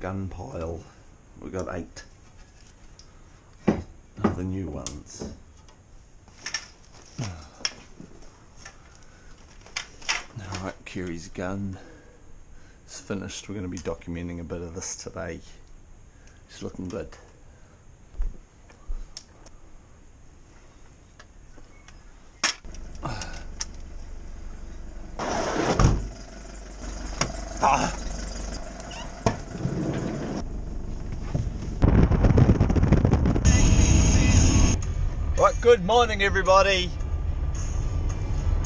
gun pile. We got eight. The new ones. Alright, Kerry's gun is finished. We're going to be documenting a bit of this today. It's looking good. Ah. Good morning everybody.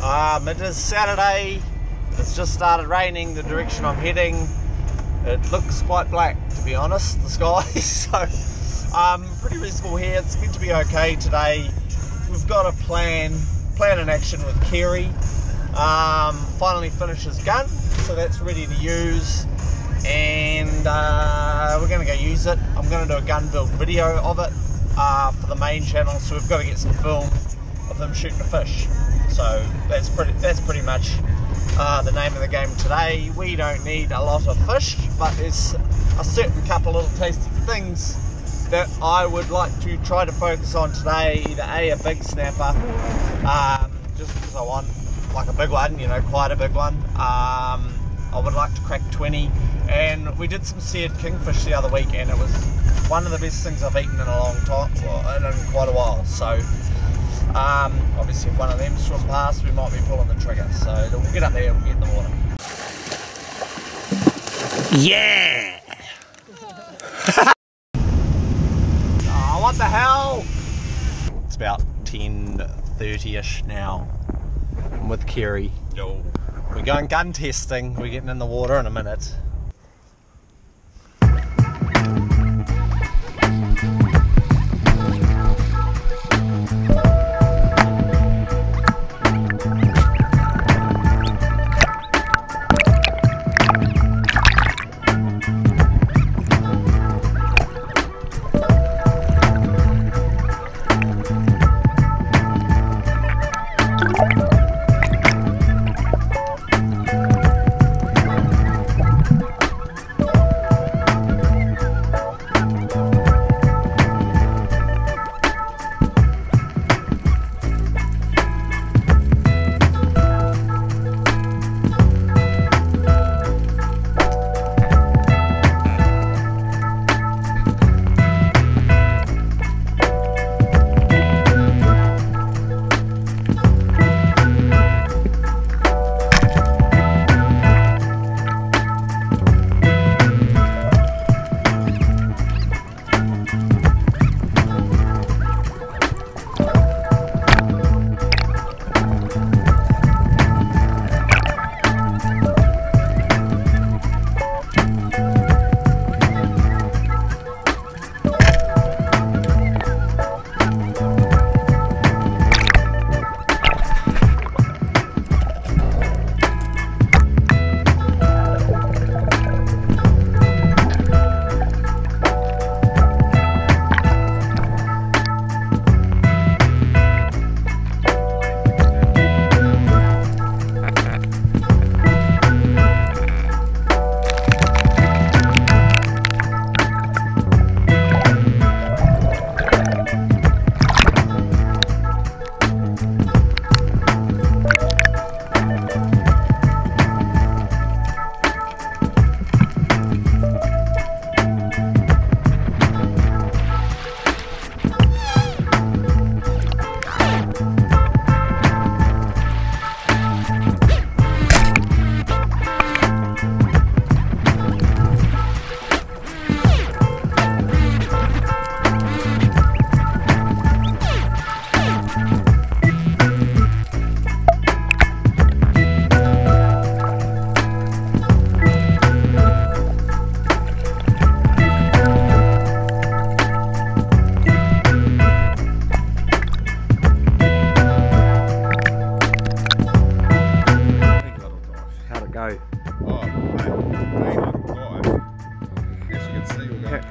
Um, it is Saturday. It's just started raining the direction I'm heading. It looks quite black to be honest, the sky. so um, pretty reasonable here. It's meant to be okay today. We've got a plan, plan in action with Kerry. Um, finally finished his gun, so that's ready to use. And uh, we're going to go use it. I'm going to do a gun build video of it uh, for the main channel, so we've got to get some film of them shooting a fish. So that's pretty that's pretty much uh, the name of the game today. We don't need a lot of fish, but there's a certain couple little tasty things that I would like to try to focus on today. Either a a big snapper, um, just because I want like a big one, you know, quite a big one. Um, I would like to crack 20. And we did some seared kingfish the other week, and it was one of the best things I've eaten in a long time, well, in quite a while. So, um, obviously, if one of them swim past, we might be pulling the trigger. So, we'll get up there and we'll get in the water. Yeah! Oh, what the hell? It's about 10.30ish now. I'm with Kerry. Yo. We're going gun testing. We're getting in the water in a minute.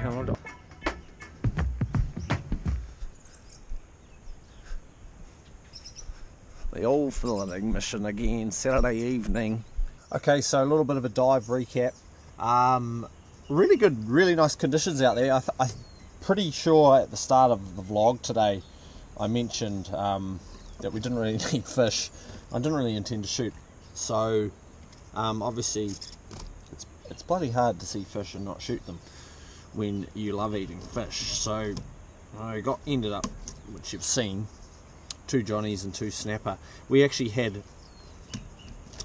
Long? The old filleting mission again, Saturday evening. Okay, so a little bit of a dive recap. Um, really good, really nice conditions out there. I I'm pretty sure at the start of the vlog today, I mentioned um, that we didn't really need fish. I didn't really intend to shoot, so um, obviously it's it's bloody hard to see fish and not shoot them when you love eating fish. So I got ended up, which you've seen, two johnnies and two snapper. We actually had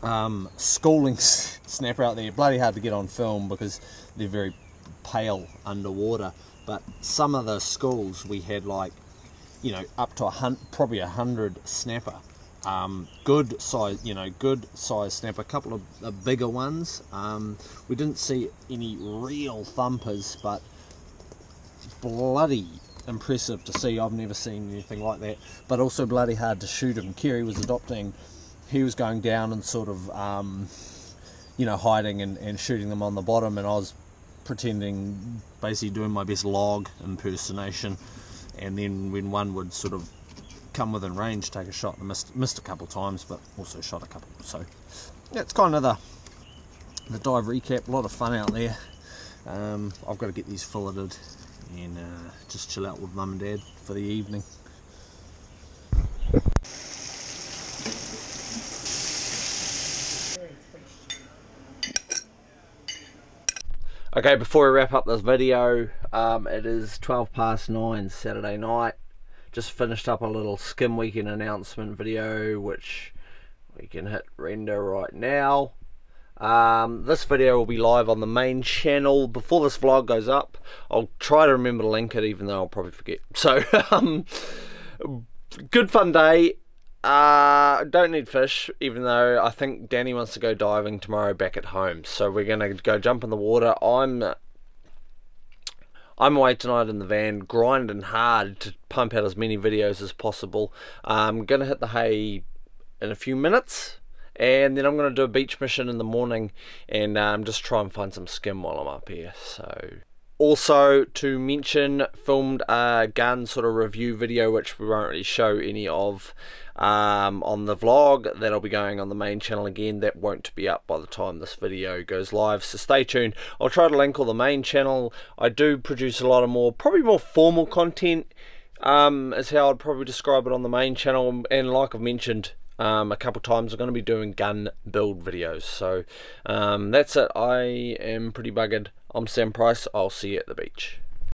um, schooling snapper out there. Bloody hard to get on film because they're very pale underwater. But some of the schools we had like, you know, up to a hundred, probably a hundred snapper. Um, good size, you know, good size snapper. A couple of uh, bigger ones. Um, we didn't see any real thumpers, but bloody impressive to see. I've never seen anything like that. But also bloody hard to shoot him. Kerry was adopting. He was going down and sort of, um, you know, hiding and, and shooting them on the bottom, and I was pretending, basically doing my best log impersonation. And then when one would sort of come within range, take a shot, and missed missed a couple times, but also shot a couple. So yeah, it's kind of the the dive recap. A lot of fun out there. Um, I've got to get these filleted and uh, just chill out with mum and dad for the evening. Okay, before we wrap up this video, um, it is 12 past 9 Saturday night. Just finished up a little skim weekend announcement video, which we can hit render right now. Um, this video will be live on the main channel before this vlog goes up. I'll try to remember to link it, even though I'll probably forget. So, um, good fun day. Uh, don't need fish, even though I think Danny wants to go diving tomorrow back at home. So we're gonna go jump in the water. I'm I'm away tonight in the van, grinding hard to pump out as many videos as possible. I'm gonna hit the hay in a few minutes and then I'm going to do a beach mission in the morning and um, just try and find some skim while I'm up here. So, also to mention, filmed a gun sort of review video which we won't really show any of um, on the vlog. That'll be going on the main channel again. That won't be up by the time this video goes live. So stay tuned. I'll try to link all the main channel. I do produce a lot of more, probably more formal content. Um, is how I'd probably describe it on the main channel, and like I've mentioned, um, a couple times. I'm going to be doing gun build videos. So um, that's it. I am pretty buggered. I'm Sam Price. I'll see you at the beach.